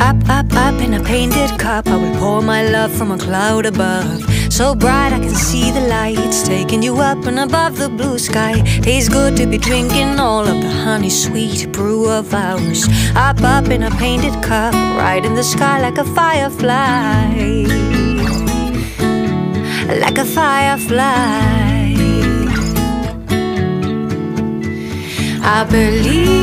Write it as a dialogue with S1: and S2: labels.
S1: Up, up, up in a painted cup. I will pour my love from a cloud above. So bright I can see the lights taking you up and above the blue sky. Tastes good to be drinking all of the honey sweet brew of ours. Up, up in a painted cup, right in the sky like a firefly. Like a firefly. I believe